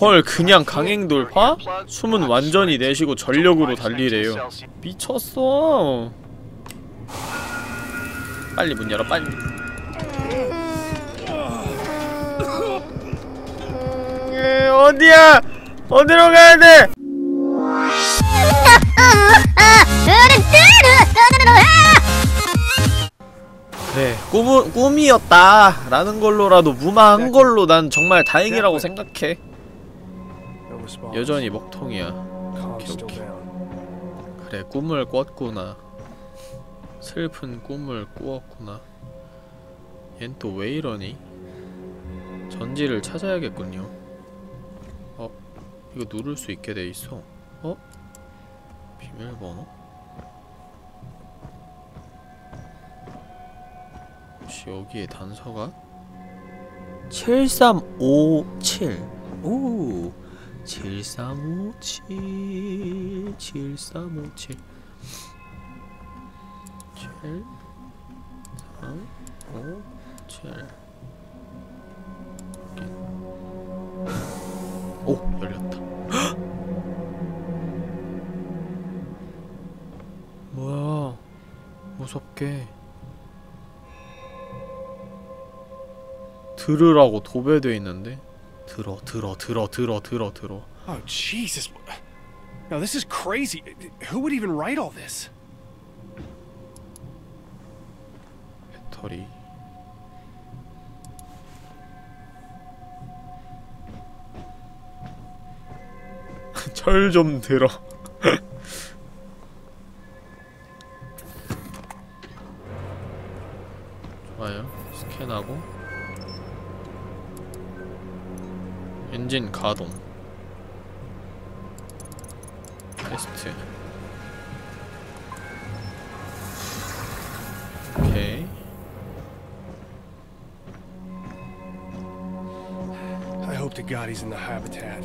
헐 그냥 강행 돌파? 숨은 완전히 내쉬고 전력으로 달리래요 미쳤어 빨리 문 열어 빨리 에, 어디야 어디로 가야 돼 그래 꿈, 꿈이었다 라는 걸로라도 무마한 걸로 난 정말 다행이라고 생각해 여전히 먹통이야 오케이, 오케이. 그래 꿈을 꿨구나 슬픈 꿈을 꾸었구나 얜 또 왜 이러니? 전지를 찾아야겠군요 어? 이거 누를 수 있게 돼 있어 어? 비밀번호? 혹시 여기에 단서가? 7357 오 7357 7357 7 3 5 7 오! 열렸다. 뭐야? 무섭게 들으라고 도배돼 있는데 들어 들어 들어 들어 들어 들어 Oh, Jesus. Now, this is crazy. Who would even write all this? 배터리 절좀 들어 가동 테스트 오케이 I hope to God he's in the habitat.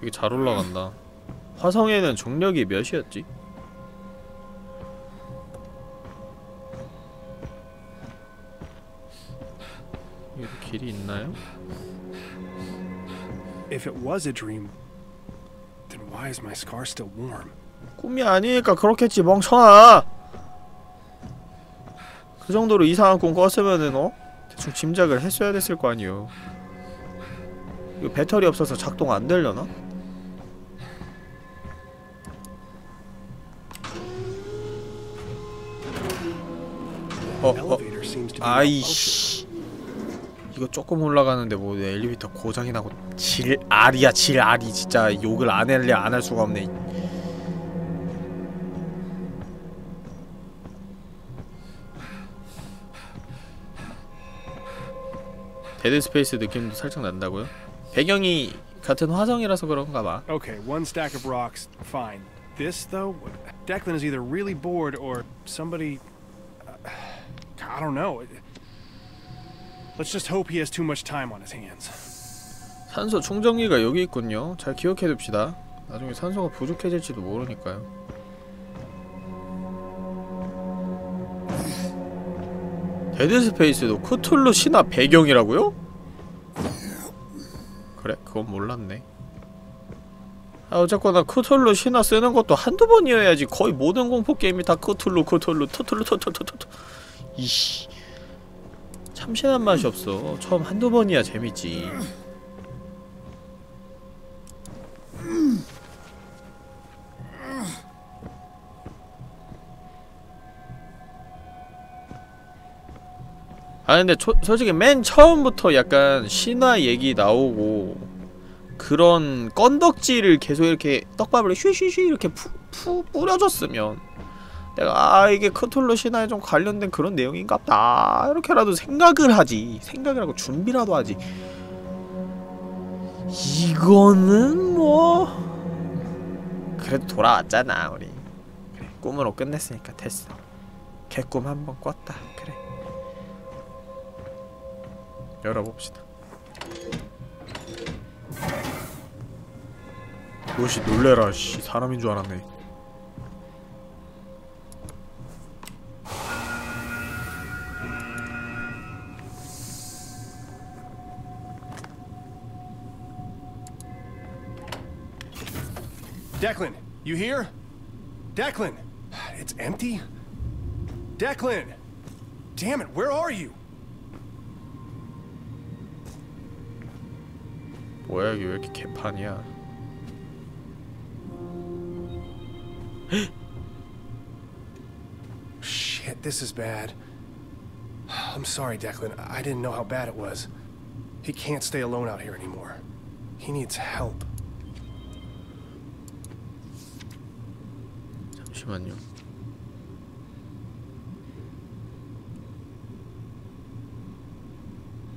되게 잘 올라간다 화성에는 중력이 몇이었지? If it was a dream, then why is my scar still warm? 꿈이 아니니까 그렇겠지 멍청아 그 정도로 이상한 꿈 꿨으면은 어? 대충 짐작을 했어야 됐을 거 아니에요 이거 배터리 없어서 작동 안 되려나? 어, 어. 아이씨 이거 조금 올라가는데 뭐 엘리베이터 고장이 나고 질 R이야 질 R이 진짜 욕을 안 할래 안 할 수가 없네 Dead Space 느낌도 살짝 난다고요? 배경이 같은 화성이라서 그런가 봐. Okay, one stack of rocks, fine. This, though, Declan is either really bored or somebody. Uh, I don't know. Let's just hope he has too much time on his hands. 산소 충전기가 여기 있군요. 잘 기억해 둡시다. 나중에 산소가 부족해질지도 모르니까요. Dead Space도 쿠툴루 신화 배경이라고요? 그래, 그건 몰랐네. 아, 어쨌거나 쿠툴루 신화 쓰는 것도 한두 번이어야지 거의 모든 공포 게임이 다 쿠툴루, 쿠툴루, 투툴루, 투툴루투툴 이씨. 참신한 맛이 없어. 처음 한두 번이야 재밌지. 아 근데 초, 솔직히 맨 처음부터 약간 신화 얘기 나오고 그런 건덕지를 계속 이렇게 떡밥을 쉬쉬쉬 이렇게 푸, 푸 뿌려줬으면 내가 아 이게 크툴루 신화에 좀 관련된 그런 내용인갑다. 이렇게라도 생각을 하지. 생각을 하고 준비라도 하지. 이거는 뭐 그래도 돌아왔잖아 우리. 그래 꿈으로 끝냈으니까 됐어. 개꿈 한 번 꿨다. 그래. 열어봅시다. 무엇이 놀래라 씨. 사람인 줄 알았네 Declan, you here? Declan! It's empty? Declan! Damn it, where are you? 뭐야 이게 왜 이렇게 개판이야 Shit, this is bad. I'm sorry, Declan. I didn't know how bad it was. He can't stay alone out here anymore. He needs help. 잠시만요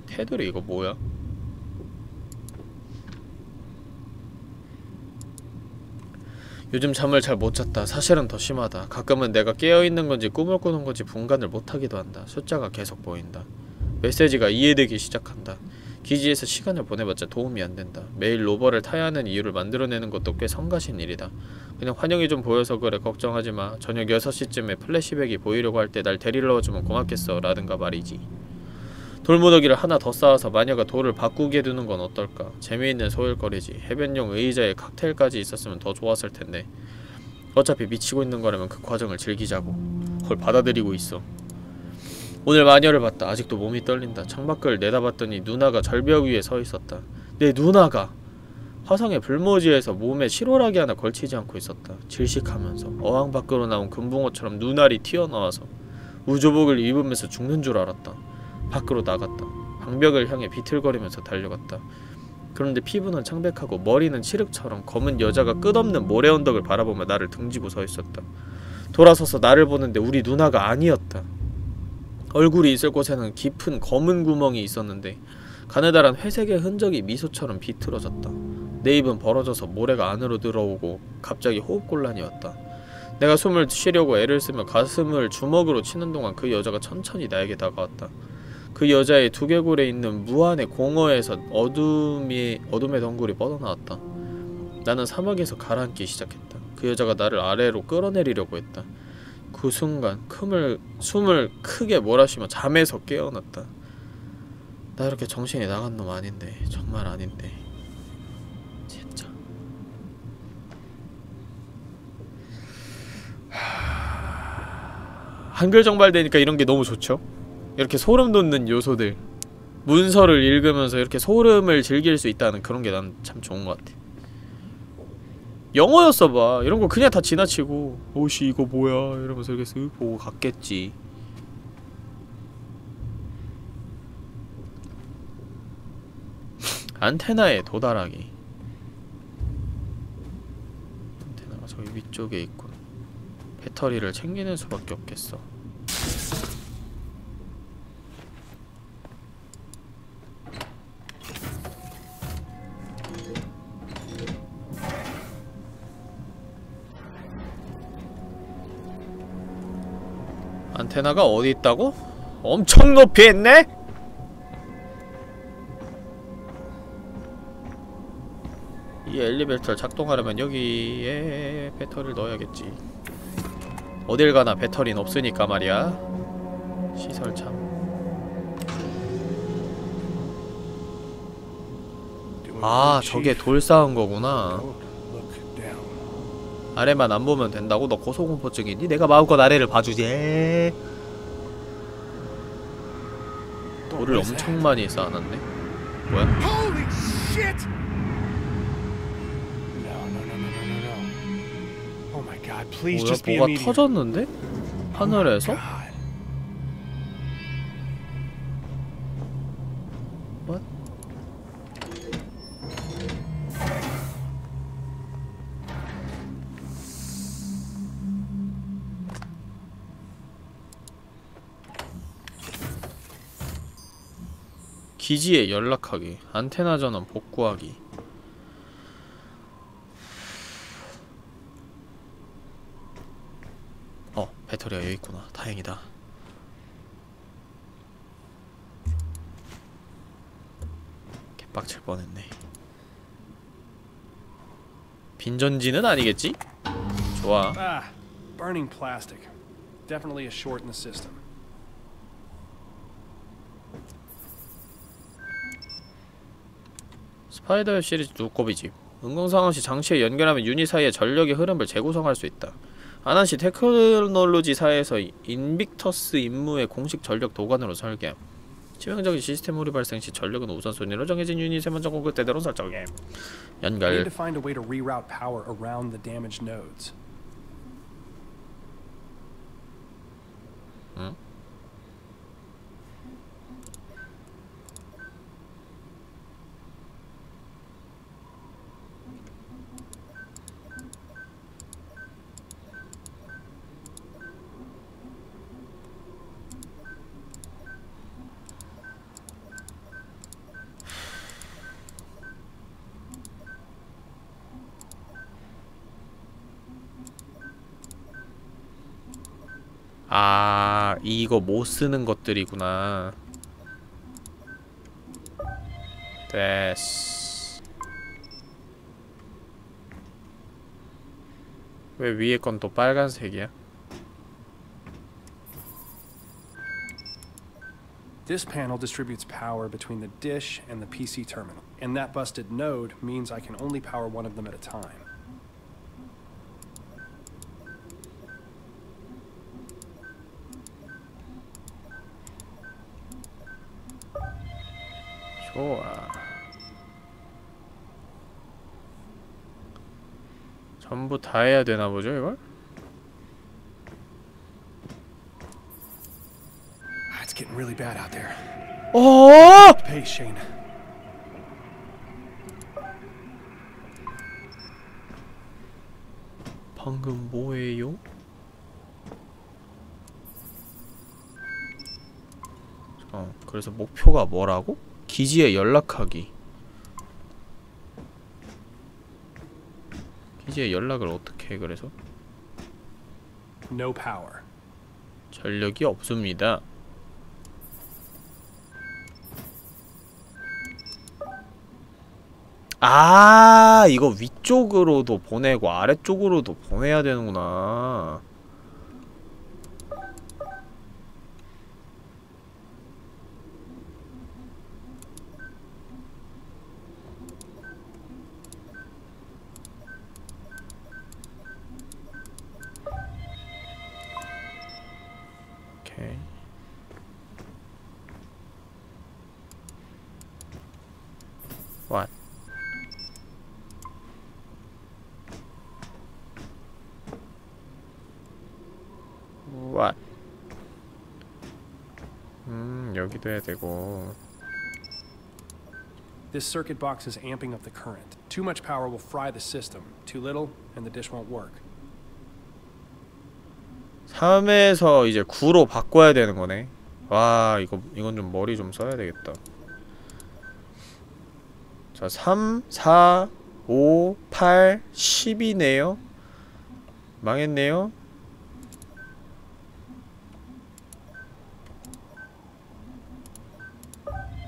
테두리 이거 뭐야? 요즘 잠을 잘 못 잤다. 사실은 더 심하다. 가끔은 내가 깨어있는 건지 꿈을 꾸는 건지 분간을 못하기도 한다. 숫자가 계속 보인다. 메시지가 이해되기 시작한다. 기지에서 시간을 보내봤자 도움이 안 된다. 매일 로버를 타야 하는 이유를 만들어내는 것도 꽤 성가신 일이다. 그냥 환영이 좀 보여서 그래 걱정하지 마. 저녁 6시쯤에 플래시백이 보이려고 할 때 날 데리러 와주면 고맙겠어. 라든가 말이지. 돌무더기를 하나 더 쌓아서 마녀가 돌을 바꾸게 두는 건 어떨까? 재미있는 소일거리지. 해변용 의자에 칵테일까지 있었으면 더 좋았을 텐데. 어차피 미치고 있는 거라면 그 과정을 즐기자고. 그걸 받아들이고 있어. 오늘 마녀를 봤다. 아직도 몸이 떨린다. 창밖을 내다봤더니 누나가 절벽 위에 서 있었다. 내 누나가 화성의 불모지에서 몸에 실오라기 하나 걸치지 않고 있었다. 질식하면서 어항 밖으로 나온 금붕어처럼 눈알이 튀어나와서 우조복을 입으면서 죽는 줄 알았다. 밖으로 나갔다. 방벽을 향해 비틀거리면서 달려갔다. 그런데 피부는 창백하고 머리는 칠흑처럼 검은 여자가 끝없는 모래 언덕을 바라보며 나를 등지고 서 있었다. 돌아서서 나를 보는데 우리 누나가 아니었다. 얼굴이 있을 곳에는 깊은 검은 구멍이 있었는데 가느다란 회색의 흔적이 미소처럼 비틀어졌다. 내 입은 벌어져서 모래가 안으로 들어오고 갑자기 호흡곤란이 왔다. 내가 숨을 쉬려고 애를 쓰며 가슴을 주먹으로 치는 동안 그 여자가 천천히 나에게 다가왔다. 그 여자의 두개골에 있는 무한의 공허에서 어둠이 어둠의 덩굴이 뻗어나왔다. 나는 사막에서 가라앉기 시작했다. 그 여자가 나를 아래로 끌어내리려고 했다. 그 순간 숨을 숨을 크게 몰아쉬며 잠에서 깨어났다. 나 이렇게 정신이 나간 놈 아닌데 정말 아닌데 한글 정발되니까 이런 게 너무 좋죠. 이렇게 소름 돋는 요소들 문서를 읽으면서 이렇게 소름을 즐길 수 있다는 그런 게 난 참 좋은 것 같아. 영어였어 봐. 이런 거 그냥 다 지나치고 오씨 이거 뭐야 이러면서 이렇게 쓱 보고 갔겠지. 안테나에 도달하기. 안테나가 저기 위쪽에 있군. 배터리를 챙기는 수밖에 없겠어. 안테나가 어디 있다고? 엄청 높이 있네? 이 엘리베이터를 작동하려면 여기에 배터리를 넣어야겠지 어딜 가나 배터리는 없으니까 말이야 시설 참 아, 저게. 돌 쌓은 거구나. 아래만 안 보면 된다고? 너 고소공포증 이니? 내가 마음껏 아래를 봐주지. 돌을 엄청 많이 쌓아놨네. 뭐야? 뭐야? 뭐가. 터졌는데? 하늘에서? What? 기지에 연락하기, 안테나 전원 복구하기. 어, 배터리가 여기 있구나. 다행이다. 개빡칠 뻔했네. 빈전지는 아니겠지? 좋아. Ah, burning plastic. Definitely a short in the system. Spider 시리즈 두꺼비집. 응급상황 시 장치에 연결하면 유닛 사이의 전력의 흐름을 재구성할 수 있다. 아난시 테크놀로지 사에서 인빅터스 임무의 공식 전력 도관으로 설계함. 치명적인 시스템 오류 발생 시 전력은 우선순위로 정해진 유닛에 먼저 공급되도록 설정해. 연결. to 아 이거 못 쓰는 것들이구나. 됐어. 왜 위에 건 또 빨간색이야? This panel distributes power between the dish and the PC terminal, and that busted node means I can only power one of them at a time. 좋아. 전부 다 해야 되나 보죠, 이걸? Ah, It's getting really bad out there. 어! Pace, Shane. 방금 뭐예요? 어, 그래서 목표가 뭐라고? 기지에 연락하기. 기지에 연락을 어떻게 해, 그래서? No power. 전력이 없습니다. 아, 이거 위쪽으로도 보내고 아래쪽으로도 보내야 되는구나. 음, 해야 되고. This circuit box is amping up the current. Too much power will fry the system. Too little, and the dish won't work. 3에서 이제 9로 바꿔야 되는 거네. 와, 이거 이건 좀 머리 좀 써야 되겠다. 자, 3, 4, 5, 8, 10이네요. 망했네요.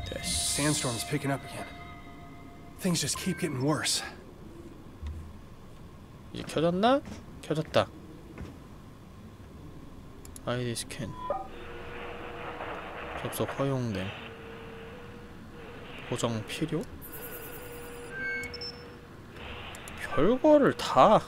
됐어. Sandstorm's picking up again. Things just keep getting worse. 이제 켜졌나? 켜졌다. 아이디 스캔. 접속 허용됨. 보정 필요? 별거를 다.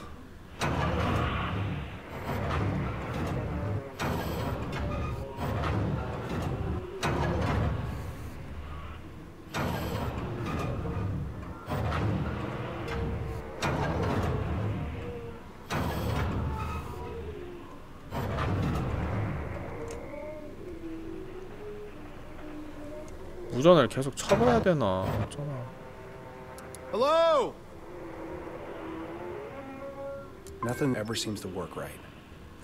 계속 쳐봐야 되나? 어쩌나. Hello? Nothing ever seems to work right.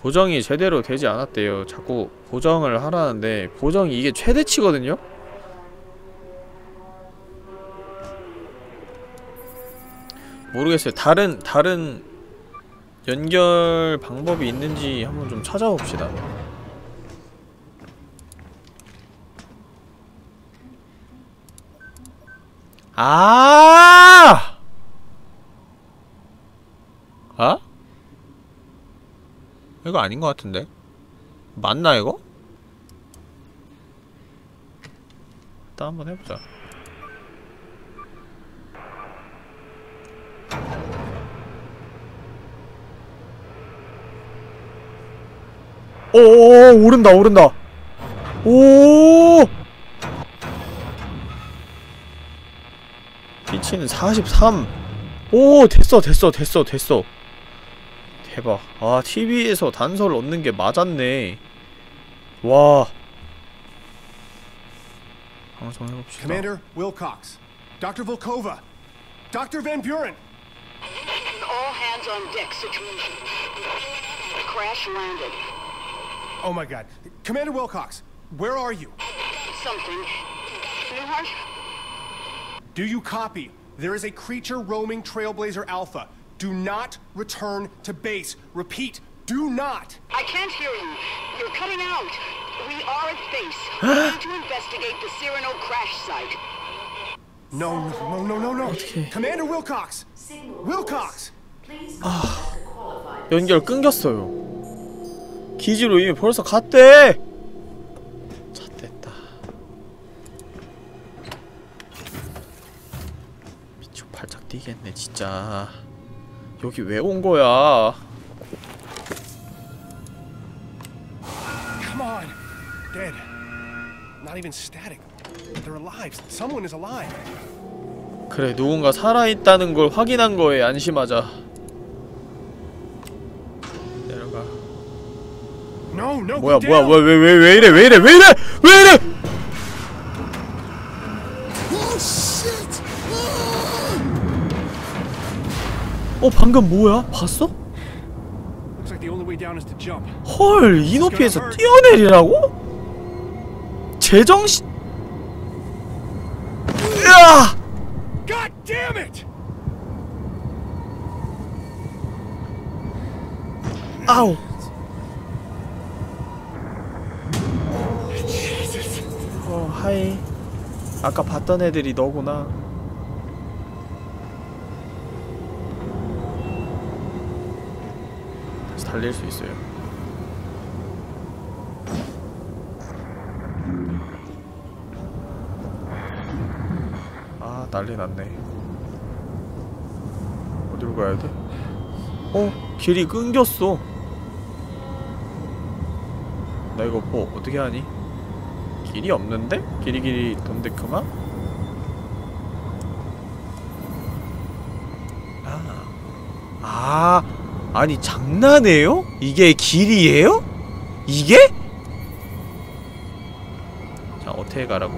보정이 제대로 되지 않았대요. 자꾸 보정을 하라는데 보정이 이게 최대치거든요? 모르겠어요. 다른 다른 연결 방법이 있는지 한번 좀 찾아봅시다. 아! 어? 이거 아닌 것 같은데? 맞나 이거? 일단 한번 해보자 오오오 오른다 오른다 오 피치는 43 오 됐어 됐어 됐어 됐어 대박 아 TV에서 단서를 얻는 게 맞았네 와 방송해봅시다 Commander Wilcox, Dr. Volkova, Dr. Van Buren. All hands on deck situation. Crash landed. Oh my God, Commander Wilcox, where are you? Something. Newhart? Do you copy? There is a creature roaming Trailblazer Alpha. Do not return to base. Repeat, do not. I can't hear you. You're cutting out. We are at base. We need to investigate the Cyrano crash site. No, no, no, no, no, no. 어떡해. Commander Wilcox. Wilcox. 연결 끊겼어요 기지로 이미 벌써 갔대 뛰겠네 진짜 여기 왜 온 거야 Come on. Dead. Not even static. They're alive. Someone is alive. 그래 누군가 살아있다는 걸 확인한 거에 안심하자 내려가 No, no. 뭐야 뭐야. 뭐야 왜왜 왜 이래 왜 이래 왜 이래 왜 이래 어 방금 뭐야 봤어? 헐 이 높이에서 뛰어내리라고? 제정신 으아 God damn it! 아우. 어 하이 아까 봤던 애들이 너구나 다시 달릴 수 있어요 아 난리 났네 어디로 가야 돼? 어? 길이 끊겼어 나 이거 뭐 어떻게 하니? 길이 없는데? 길이 길이 돈데 그만? 아, 아, 아니 장난해요? 이게 길이에요? 이게? 자 어떻게 가라고?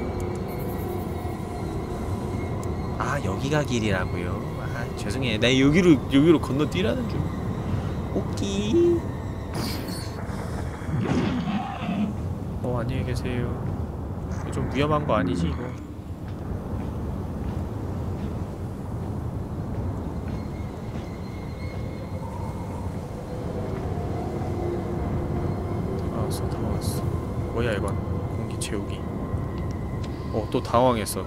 아 여기가 길이라고요? 아 죄송해요 나 여기로 여기로 건너뛰라는 줄 오키 어 안녕히 계세요 좀 위험한 거 아니지 이거 다 왔어 다 왔어 뭐야 이건 공기 채우기 어 또 당황했어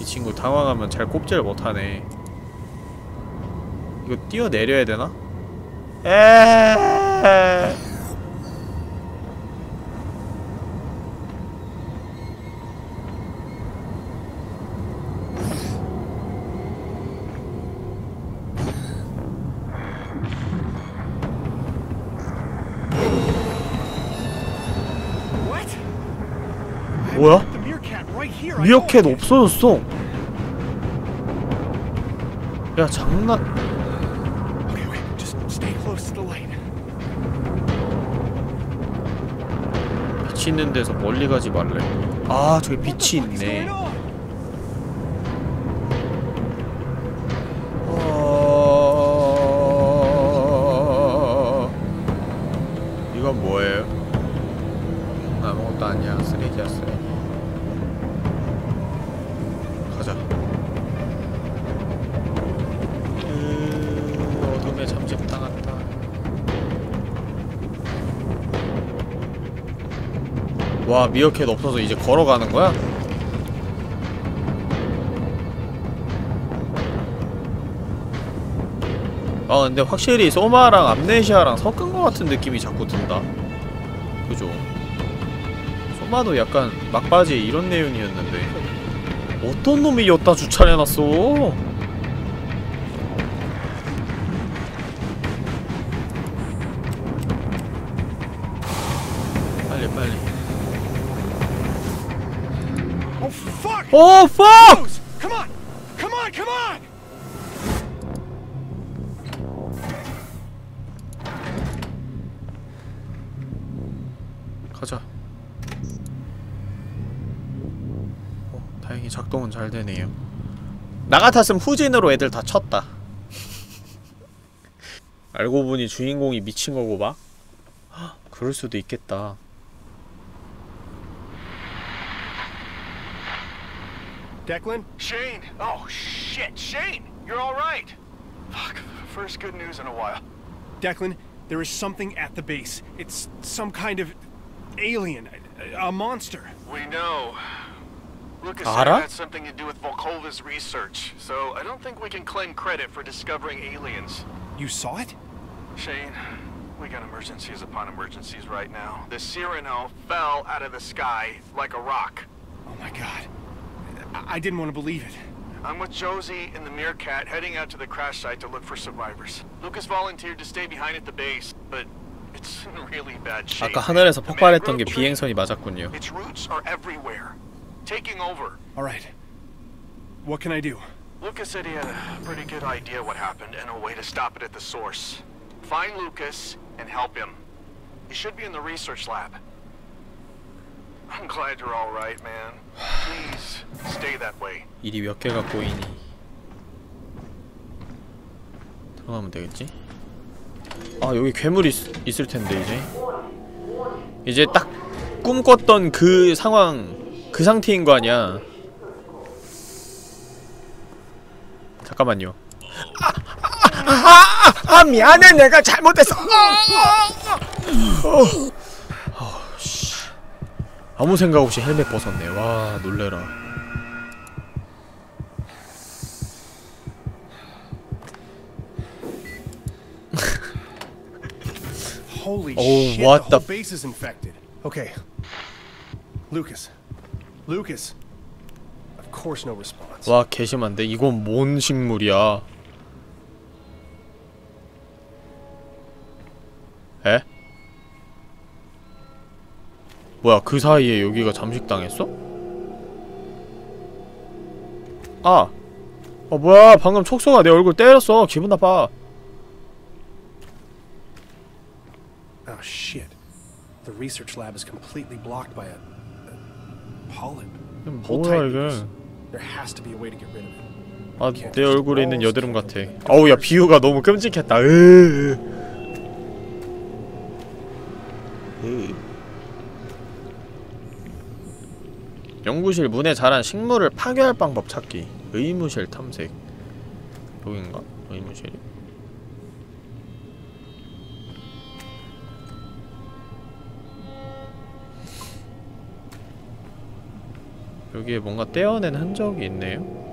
이 친구 당황하면 잘 꼽지를 못하네 이거 뛰어내려야 되나? 에 What? 뭐야? The meerkat right here. I 미어캣. 없어졌어. 야 장난. 빛이 있는 데서 멀리 가지 말래. 아 저기 빛이 있네. 와 미어캣 없어서 이제 걸어가는 거야? 아 근데 확실히 소마랑 암네시아랑 섞은 것 같은 느낌이 자꾸 든다. 그죠? 소마도 약간 막바지에 이런 내용이었는데. 어떤 놈이 여기다 주차해놨어 fuck! 오 팍! Rose, Come on! Come on! Come on! 가자. 어, 다행히 작동은 잘 되네요. 나 같았으면 후진으로 애들 다 쳤다. 알고 보니 주인공이 미친 거고 막. 헉, 그럴 수도 있겠다. Declan? Shane! Oh, shit! Shane! You're alright! Fuck, first good news in a while. Declan, there is something at the base. It's some kind of alien, a, a monster. We know. Lucas 알아? said it had something to do with Volkova's research, so I don't think we can claim credit for discovering aliens. You saw it? Shane, we got emergencies upon emergencies right now. The Cyrano fell out of the sky like a rock. Oh my god. I, I didn't want to believe it. I'm with Josie and the Meerkat heading out to the crash site to look for survivors. Lucas volunteered to stay behind at the base, but it's in really bad shape. 아까 하늘에서 The 폭발했던 게 mangrove 비행선이 tree, 맞았군요. Its roots are everywhere, taking over. All right. What can I do? Lucas said he had a pretty good idea what happened and a way to stop it at the source. Find Lucas and help him. He should be in the research lab. I'm glad you're all right, man. Please stay that way. 일이 몇 개가 꼬이니. 들어가면 되겠지? 아 여기 괴물 있, 있을 텐데 이제. 이제 딱 꿈꿨던 그 상황 그 상태인 거 아니야. 잠깐만요. 아, 아, 아 미안해 내가 잘못했어. 어, 아, 씨. 아무 생각 없이 헬멧 벗었네. 와 놀래라. Holy Oh, shit, what the the base is infected. Okay. Lucas. Lucas. Of course no response. 와 개심한데 이건 뭔 식물이야 에? 뭐야 그 사이에 여기가 잠식당했어? 아! 어 뭐야 방금 촉소가 내 얼굴 때렸어 기분 나빠 Oh shit. The research lab is completely blocked by a, a polyp. 뭐야 이게 There has to be a way to get rid of it. 아내 얼굴에 있는 여드름 같아 어우 야 비유가 너무 끔찍했다 으으으 연구실 문에 자란 식물을 파괴할 방법 찾기 의무실 탐색 여긴가? 의무실이? 여기에 뭔가 떼어낸 흔적이 있네요?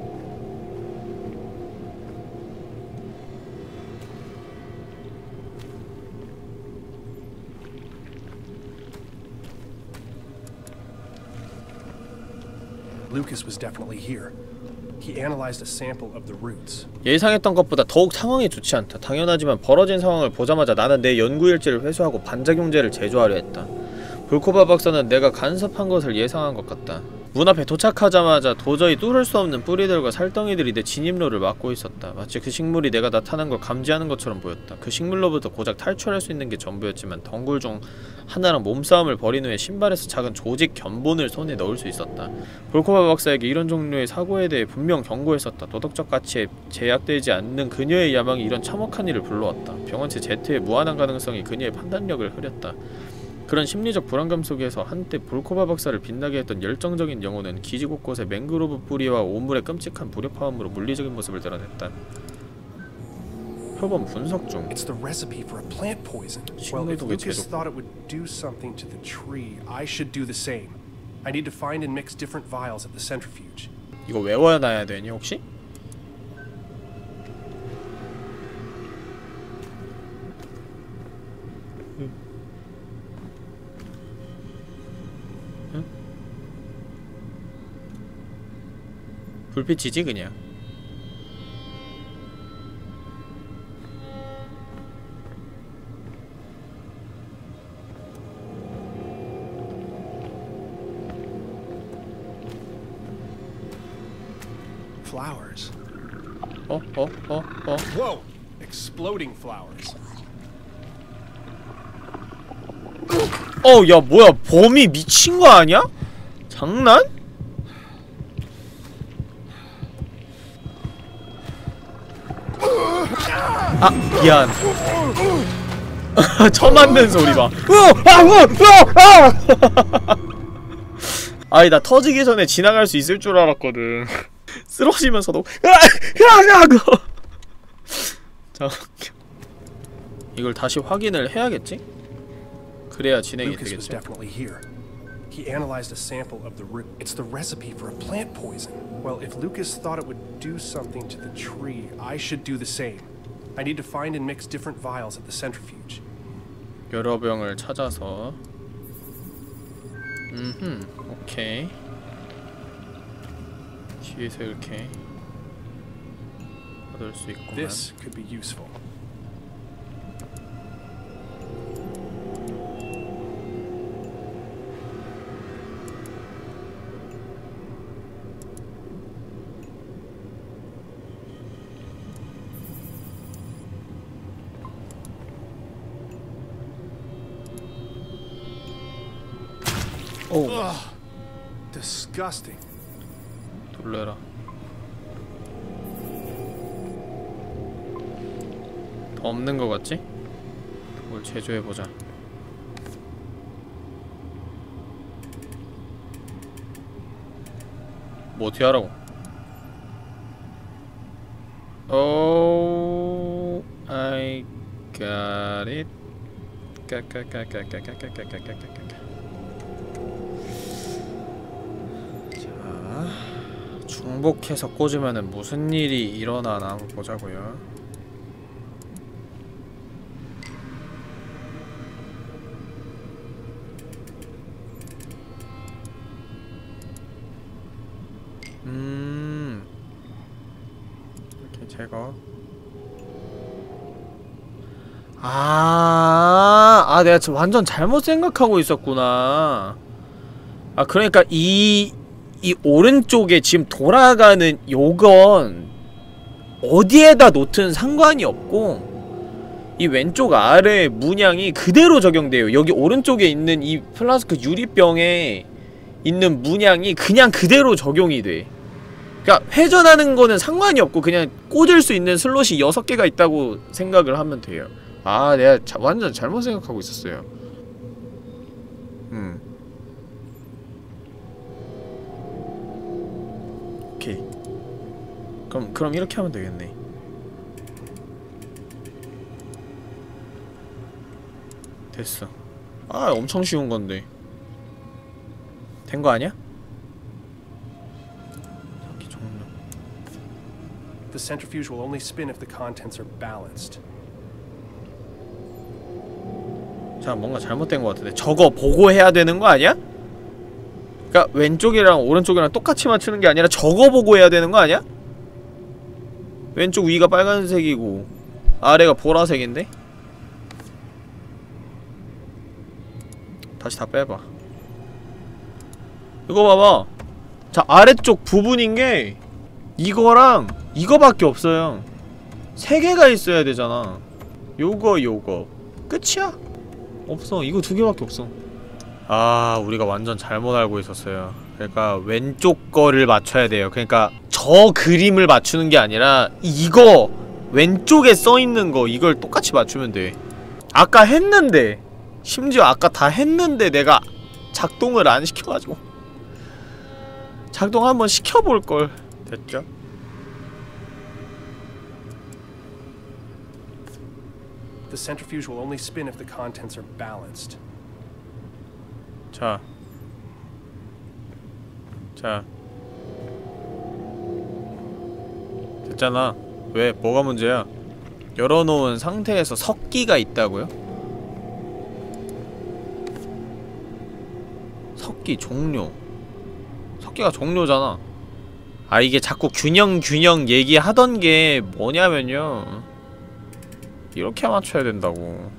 Lucas was definitely here. He analyzed a sample of the roots. 예상했던 것보다 더욱 상황이 좋지 않다. 당연하지만 벌어진 상황을 보자마자 나는 내 연구 일지를 회수하고 반작용제를 제조하려 했다. 볼코바 박사는 내가 간섭한 것을 예상한 것 같다. 문 앞에 도착하자마자 도저히 뚫을 수 없는 뿌리들과 살덩이들이 내 진입로를 막고 있었다. 마치 그 식물이 내가 나타난 걸 감지하는 것처럼 보였다. 그 식물로부터 고작 탈출할 수 있는 게 전부였지만 덩굴 중 하나랑 몸싸움을 벌인 후에 신발에서 작은 조직 견본을 손에 넣을 수 있었다. 볼코바 박사에게 이런 종류의 사고에 대해 분명 경고했었다. 도덕적 가치에 제약되지 않는 그녀의 야망이 이런 참혹한 일을 불러왔다. 병원체 Z의 무한한 가능성이 그녀의 판단력을 흐렸다. 그런 심리적 불안감 속에서 한때 볼코바 박사를 빛나게 했던 열정적인 영혼은 기지 곳곳에 맹그로브 뿌리와 오물의 끔찍한 무력화음으로 물리적인 모습을 드러냈다. 표본 분석 중 식물독의 centrifuge. 이거 외워놔야 되니 혹시? 불빛이지 그냥 Flowers. 어? 어? 어? 어? Whoa! Exploding flowers. 어, 야, 뭐야, 범이 미친 거 아니야? 장난? 아, 미안. 처 맞는 소리 봐. 으! 아! 아! 아니, 나 터지기 전에 지나갈 수 있을 줄 알았거든. 쓰러지면서도! 자, 이걸 다시 확인을 해야겠지? 그래야 진행이 되겠지. He analyzed a sample of the root. It's the recipe for a plant poison. Well, if Lucas thought it would do something to the tree, I should do the same. I need to find and mix different vials at the centrifuge. 여러 병을 찾아서 음흠 오케이 뒤에서 이렇게 얻을 수 있구만 This could be useful. Disgusting. 놀래라 더 없는 거 같지? 뭘 제조해보자 뭐 어떻게 하라고 Oh, I got it. 까까까까까까까까까까까 중복해서 꽂으면은 무슨 일이 일어나나 한번 보자고요. 음, 이렇게 제거. 아, 아, 내가 완전 잘못 생각하고 있었구나. 아, 그러니까 이, 이 오른쪽에 지금 돌아가는 요건 어디에다 놓든 상관이 없고 이 왼쪽 아래 문양이 그대로 적용돼요. 여기 오른쪽에 있는 이 플라스크 유리병에 있는 문양이 그냥 그대로 적용이 돼. 그러니까 회전하는 거는 상관이 없고 그냥 꽂을 수 있는 슬롯이 6개가 있다고 생각을 하면 돼요. 아, 내가 자, 완전 잘못 생각하고 있었어요. 음. 그럼 그럼 이렇게 하면 되겠네. 됐어. 아, 엄청 쉬운 건데. 된 거 아니야? The centrifuge will only spin if the contents are balanced. 자, 뭔가 잘못된 것 같은데. 저거 보고 해야 되는 거 아니야? 그니까 왼쪽이랑 오른쪽이랑 똑같이 맞추는 게 아니라 저거 보고 해야 되는 거 아니야? 왼쪽 위가 빨간색이고 아래가 보라색인데? 다시 다 빼봐. 이거 봐봐. 자 아래쪽 부분인 게 이거랑 이거밖에 없어요. 세 개가 있어야 되잖아. 요거 요거. 끝이야? 없어. 이거 두 개밖에 없어. 아 우리가 완전 잘못 알고 있었어요 그러니까 왼쪽 거를 맞춰야 돼요. 그러니까 저 그림을 맞추는 게 아니라 이거 왼쪽에 써있는 거 이걸 똑같이 맞추면 돼. 아까 했는데 심지어 아까 다 했는데 내가 작동을 안 시켜가지고. 작동 한번 시켜볼걸. 됐죠? The centrifuge will only spin if the contents are balanced. 자. 자. 됐잖아. 왜? 뭐가 문제야? 열어놓은 상태에서 섞기가 있다고요? 섞기 종료. 섞기가 종료잖아. 아 이게 자꾸 균형 균형 얘기하던 게 뭐냐면요. 이렇게 맞춰야 된다고.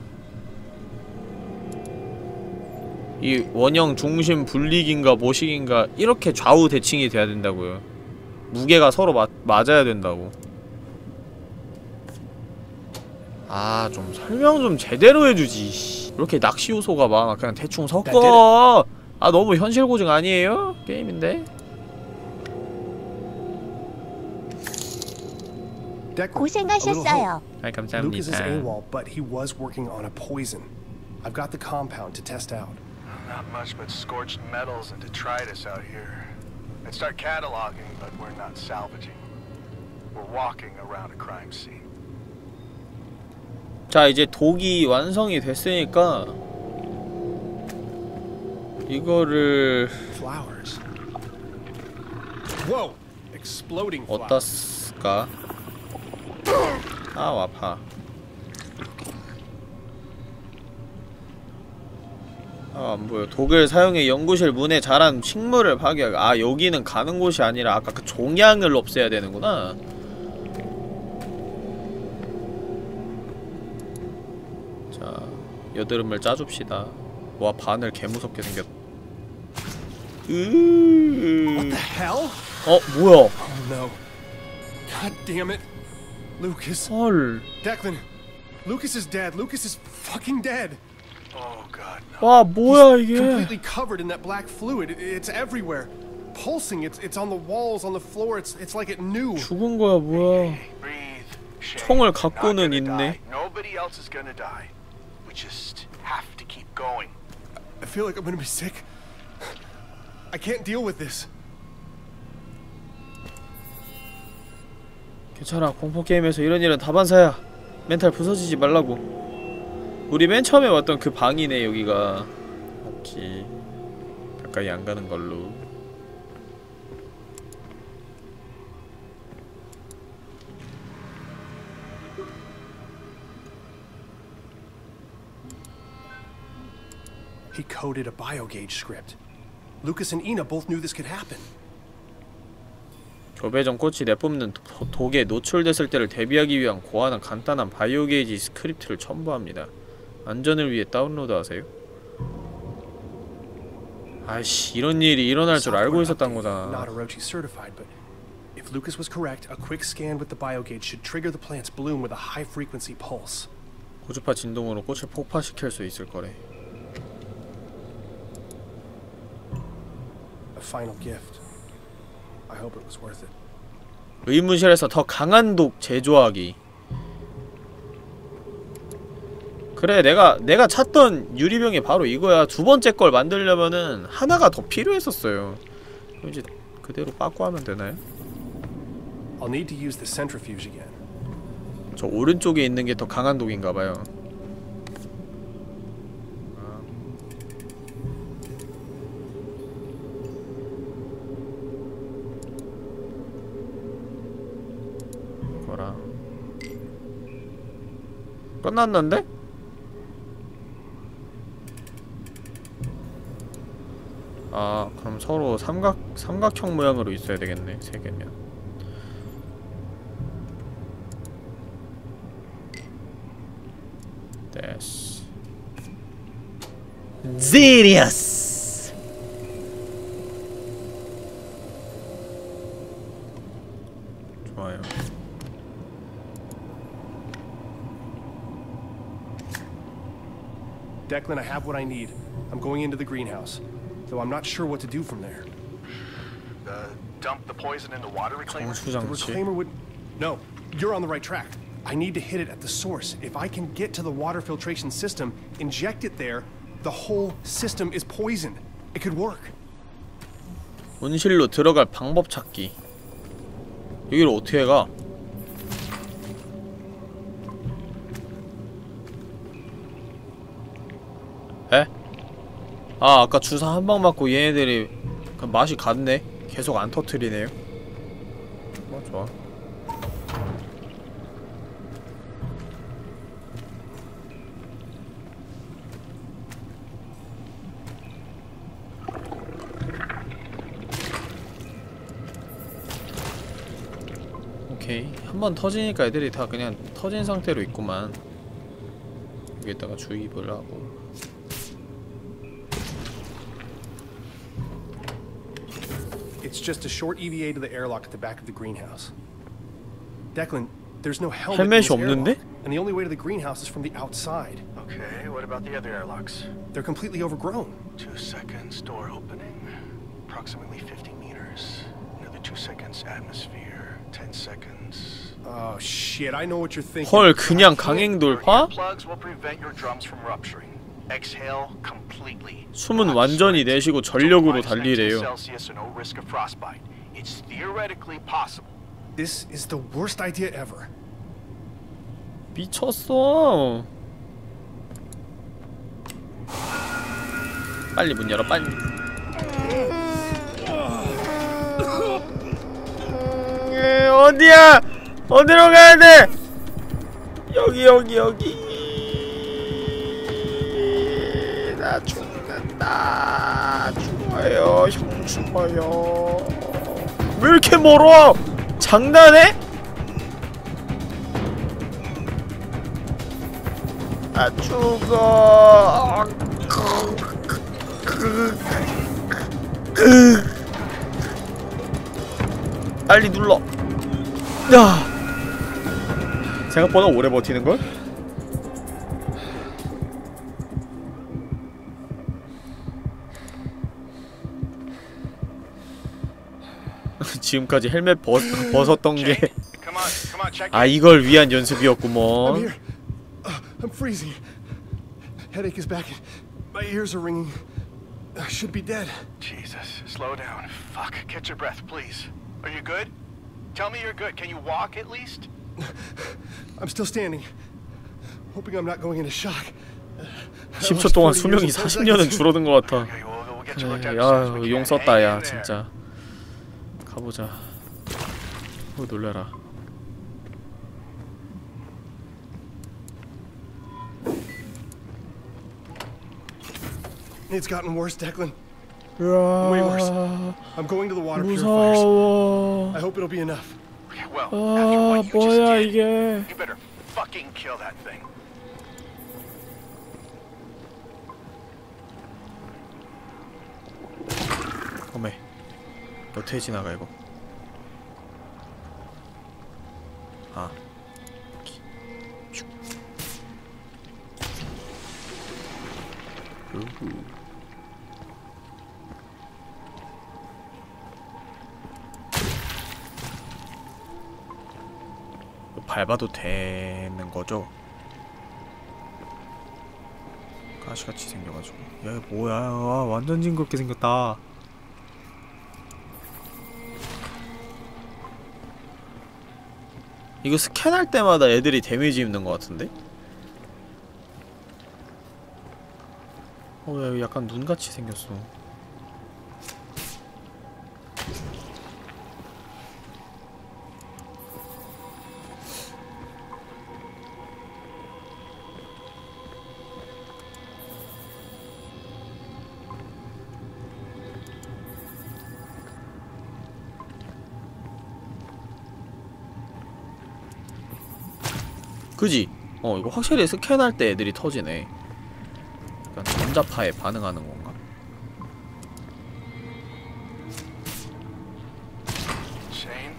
이 원형 중심 분리기인가 뭐식인가 이렇게 좌우 대칭이 돼야 된다고요. 무게가 서로 맞, 맞아야 된다고 아 좀 설명 좀 제대로 해주지 씨. 이렇게 낚시 요소가 많아 그냥 대충 섞어 아 너무 현실 고증 아니에요? 게임인데. 고생하셨어요. 아이 Lucas is 감사합니다 AWOL, but he was working on a poison. I've got the compound to test out. Not much but scorched metals and detritus out here. I'd start cataloging, but we're not salvaging. We're walking around a crime scene. 자 이제 독이 완성이 됐으니까 이거를 Flowers. Whoa! Exploding 어디다 flowers. 쓸까? 아 아파 아 안 보여 독을 사용해 연구실 문에 자란 식물을 파괴하고 아 여기는 가는 곳이 아니라 아까 그 종양을 없애야 되는구나 자 여드름을 짜줍시다 와 바늘 개무섭게 생겼 으 The hell? 어 뭐야 Oh no. God damn it. Lucas. 헐 Declan. Lucas is dead. Lucas is fucking dead. Oh. 와 뭐야 이게 Completely covered in that black fluid. It- It's everywhere. Pulsing. It's it's on the walls, on the floor. It's it's like it knew. 죽은 거야 뭐야. 총을 갖고는 있네. Nobody else is gonna die. We just have to keep going. I feel like I'm gonna be sick. I can't deal with this. 괜찮아 공포 게임에서 이런 일은 다반사야 멘탈 부서지지 말라고 우리 맨 처음에 왔던 그 방이네 여기가 오케이 가까이 안 가는 걸로 He coded a biogauge script. Lucas and Ina both knew this could happen. 전 꽃이 내뿜는 도- 독에 노출됐을 때를 대비하기 위한 고안한 간단한 바이오 게이지 스크립트를 첨부합니다 안전을 위해 다운로드하세요 아이씨 이런 일이 일어날 줄 알고 Not 거잖아 Orochi certified, but if Lucas was correct, a quick scan with the biogauge should trigger the plant's bloom with a high frequency pulse. 고주파 진동으로 꽃을 폭파시킬 수 있을 거래 A final gift. I hope it was worth it. 의무실에서 더 강한 독 제조하기 그래 내가 내가 찾던 유리병이 바로 이거야 두 번째 걸 만들려면은 하나가 더 필요했었어요 그럼 이제 그대로 빠꾸 하면 되나요? I'll need to use the centrifuge again. 저 오른쪽에 있는 게 더 강한 독인가봐요 이거랑 끝났는데? 아 그럼 서로 삼각 삼각형 모양으로 있어야 되겠네 세 개면 됐어 지리어스 좋아요 Declan, I have what I need. I'm going into the greenhouse, though I'm not sure what to do from there. Uh, dump the poison in the water reclaimer. The 정수장치 reclaimer would. No, you're on the right track. I need to hit it at the source. If I can get to the water filtration system, inject it there, the whole system is poisoned. It could work. 온실로 들어갈 방법 찾기 여기를 어떻게 가? 아 아까 주사 한 방 맞고 얘네들이 그 맛이 갔네? 계속 안 터트리네요. 뭐 좋아. 오케이. 한 번 터지니까 애들이 다 그냥 터진 상태로 있구만. 여기에다가 주입을 하고 It's just a short EVA to the airlock at the back of the greenhouse. Declan, there's no helmet in 헬멧이 this 없는데? airlock, and the only way to the greenhouse is from the outside. Okay, what about the other airlocks? They're completely overgrown. Two seconds, door opening. Approximately 50 meters. Another two seconds, atmosphere. Ten seconds. Oh shit, I know what you're thinking. 헐 그냥 Your 강행 돌파? earplugs will prevent your drums from rupturing. Exhale completely. 숨은 완전히. 내쉬고 전력으로 minus 19 달리래요. Celsius and no risk of frostbite. It's theoretically possible. This is the worst idea ever. 미쳤어. 빨리 문 열어 빨리. 에, 어디야? 어디로 가야 돼? 여기 여기 여기. 죽는다. 죽어요. 형 죽어요. 왜 이렇게 멀어? 장난해? 나 죽어. 빨리 눌러. 야. 생각보다 오래 버티는 걸? 지금까지 헬멧 벗, 벗었던 게 아. 이걸 위한 연습이었구먼. Uh, I'm freezing. Headache is back. My ears are ringing. I should be dead. Jesus, slow down. Fuck, catch your breath, please. Are you good? Tell me you're good. Can you walk at least? I'm still standing. Hoping I'm not going into shock. I 10초 lost 동안 40 수명이 years in four 40년은 seconds. 줄어든 것 같아. 야. 용 썼다 야. 진짜. 가보자. 어 놀래라. It's gotten worse, Declan. Way worse. I'm going to the water purifiers. 무서워. I hope it'll be enough. Okay, well, after 아 what you 뭐야 just did, 이게? you better fucking kill that thing. 어떻게 지나가 이거? 아. 슉. 우후. 이거 밟아도 되는 거죠? 가시같이 생겨가지고 야 뭐야 와, 완전 징그럽게 생겼다 이거 스캔할 때마다 애들이 데미지 입는 것 같은데? 어, 야, 약간 눈같이 생겼어. 그지? 어 이거 확실히 스캔할 때 애들이 터지네 약간 전자파에 반응하는 건가? Shane,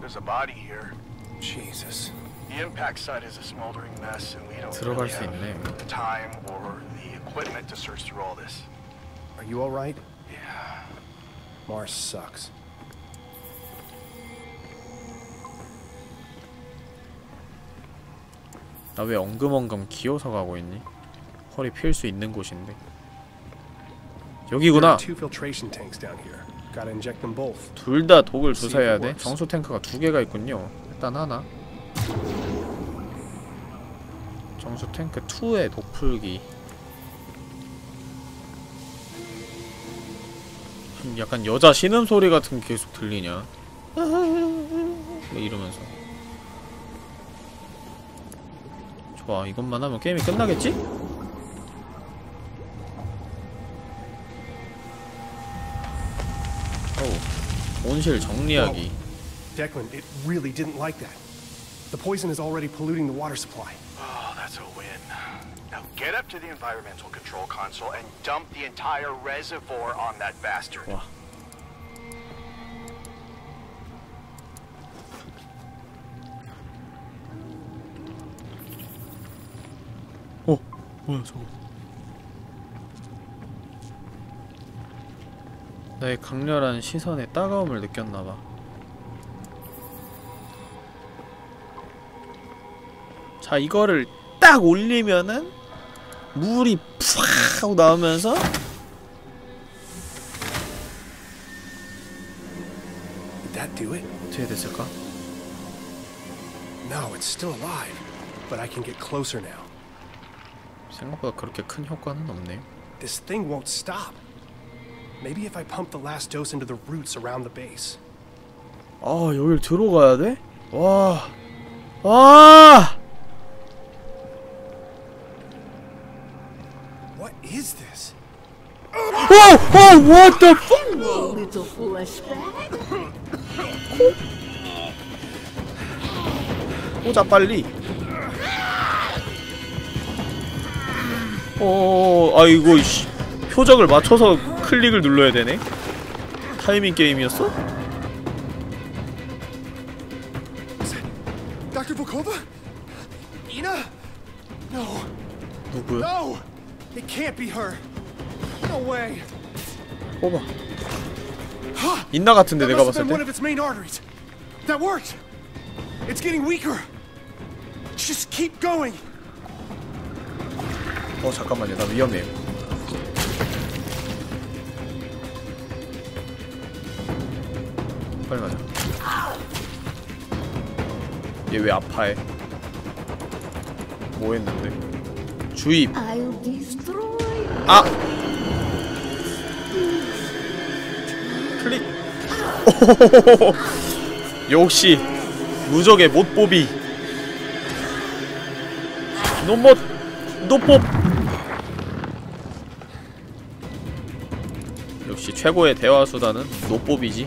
there's a body here. Jesus. The impact site is a smoldering mess, and we don't 들어갈 수 have 있네. the time or the equipment to search through all this. Are you alright? Yeah. Mars sucks. 나 왜 엉금엉금 기어서 가고 있니? 허리 필수 있는 곳인데. 여기구나! 둘 다 독을 주사해야 돼? 정수 탱크가 두 개가 있군요. 일단 하나. 정수 탱크 2의 독풀기. 좀 약간 여자 신음 소리 같은 게 계속 들리냐? 뭐 이러면서 좋아 이것만 하면 게임이 끝나겠지? 오 온실 정리하기 Declan, it really didn't like that. The poison is already polluting the water supply. Oh, that's a win. Now get up to the environmental control console and dump the entire reservoir on that bastard. 와 뭐야 저거 나의 강렬한 시선에 따가움을 느꼈나봐 자 이거를 딱 올리면은 물이 푸악 하고 나오면서 Did that do it? 어떻게 됐을까? No, it's still alive. But I can get closer now. 생각보다 그렇게 큰 효과는 없네요 This thing won't stop. Maybe if I pump the last dose into the roots around the base. 아 여길 들어가야 돼? 와 와! What is this? 오! 오! What the fuck? little flashback. 꽂아 빨리 어 아이고 씨 표적을 맞춰서 클릭을 눌러야 되네 타이밍 게임이었어? Dr. Volkova? Ina? No, 누구야? no! It can't be her. No way. 뽑아 인나 같은데 내가 봤을 때. That worked. It's getting weaker. Just keep going. 어 잠깐만요. 나 위험해요 빨리 가자. 얘 왜 아파해? 뭐 했는데? 주입. 아! 클릭. 역시 무적의 못보비. 노못 노법 역시 최고의 대화 수단은 노법이지.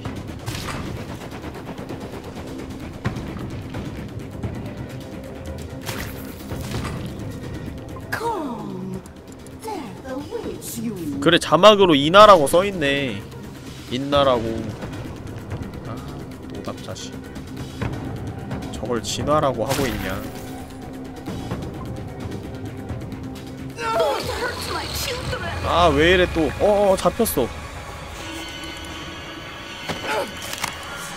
그래 자막으로 이나라고 써있네. 인나라고. 아 노답 자식. 저걸 진화라고 하고 있냐. 아 왜 이래 또? 어어 잡혔어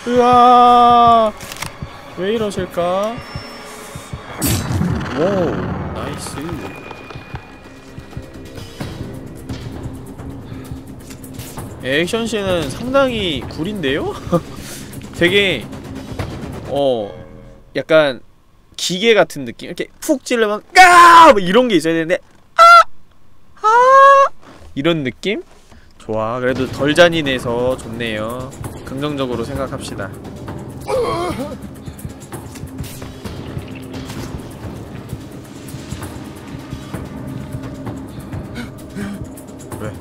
으아. 왜 이러실까? 오 nice. 액션씬은 상당히 구린데요? 되게 어 약간 기계 같은 느낌. 이렇게 푹 찌르면 까뭐 이런 게 있어야 되는데 이런 느낌? 좋아. 그래도 덜 잔인해서 좋네요 긍정적으로 생각합시다 왜?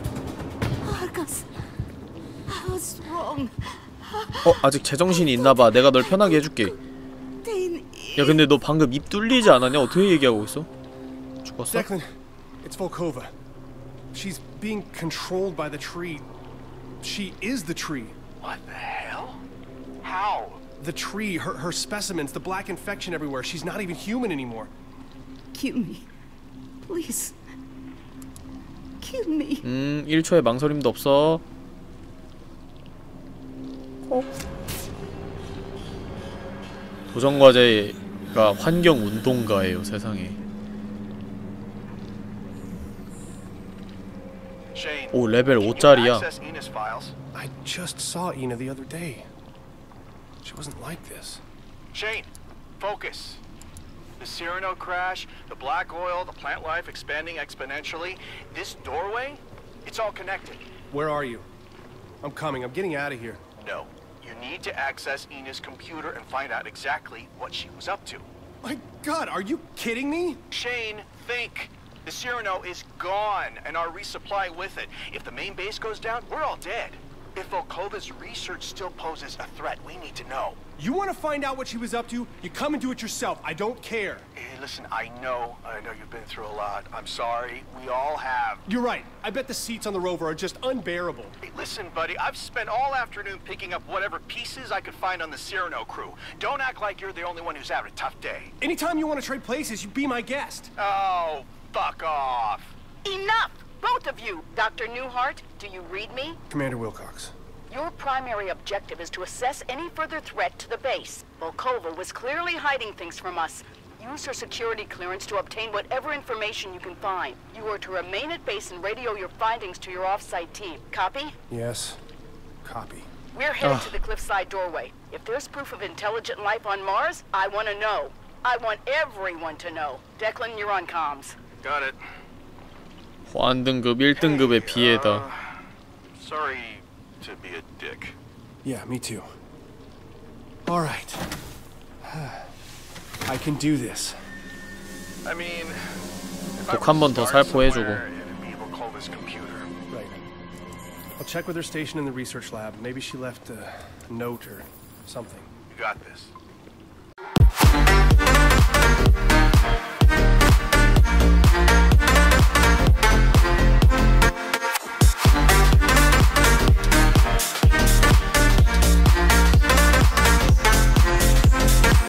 어 아직 제정신이 있나봐 내가 널 편하게 해줄게 야 근데 너 방금 입 뚫리지 않았냐? 어떻게 얘기하고 있어? 죽었어? Declan, it's Volkova. She's being controlled by the tree. She is the tree. What the hell? How? The tree, her, her specimens, the black infection everywhere. She's not even human anymore. kill me. Please. Kill me. 음 1초의 망설임도 없어 어? 도전과제가 환경운동가예요 세상에. 오 레벨 can you 5짜리야 access Enos files? I just saw Ina the other day. She wasn't like this. Shane, focus. The Cyrano crash, the black oil, the plant life expanding exponentially. This doorway, it's all connected. Where are you? I'm coming. I'm getting out of here. No, you need to access Ina's computer and find out exactly what she was up to. My God, are you kidding me? Shane, think. The Cyrano is gone, and our resupply with it. If the main base goes down, we're all dead. If Volkova's research still poses a threat, we need to know. You want to find out what she was up to? You come and do it yourself. I don't care. Hey, listen, I know, I know you've been through a lot. I'm sorry. We all have. You're right. I bet the seats on the rover are just unbearable. Hey, listen, buddy, I've spent all afternoon picking up whatever pieces I could find on the Cyrano crew. Don't act like you're the only one who's having a tough day. Anytime you want to trade places, you be my guest. Oh, fuck off. Enough! Both of you! Dr. Newhart, do you read me? Commander Wilcox. Your primary objective is to assess any further threat to the base. Volkova was clearly hiding things from us. Use her security clearance to obtain whatever information you can find. You are to remain at base and radio your findings to your off-site team. Copy? Yes. Copy. We're headed Ugh. to the cliffside doorway. If there's proof of intelligent life on Mars, I want to know. I want everyone to know. Declan, you're on comms. Got it. 호환등급 1등급에 비해다. Uh, sorry to be a dick. Yeah, me too. All right. I can do this. I mean, 독한번더 살포해주고. Right. I'll check with her station in the research lab. Maybe she left a note or something. You got this.